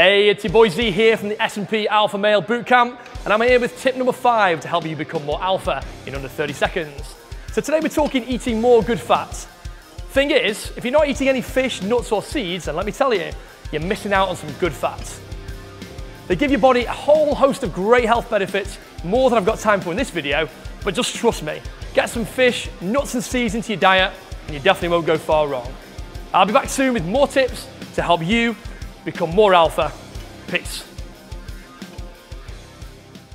Hey, it's your boy Z here from the S&P Alpha Male Bootcamp, and I'm here with tip number five to help you become more alpha in under 30 seconds. So today we're talking eating more good fats. Thing is, if you're not eating any fish, nuts or seeds, then let me tell you, you're missing out on some good fats. They give your body a whole host of great health benefits, more than I've got time for in this video, but just trust me, get some fish, nuts and seeds into your diet, and you definitely won't go far wrong. I'll be back soon with more tips to help you become more alpha. Peace.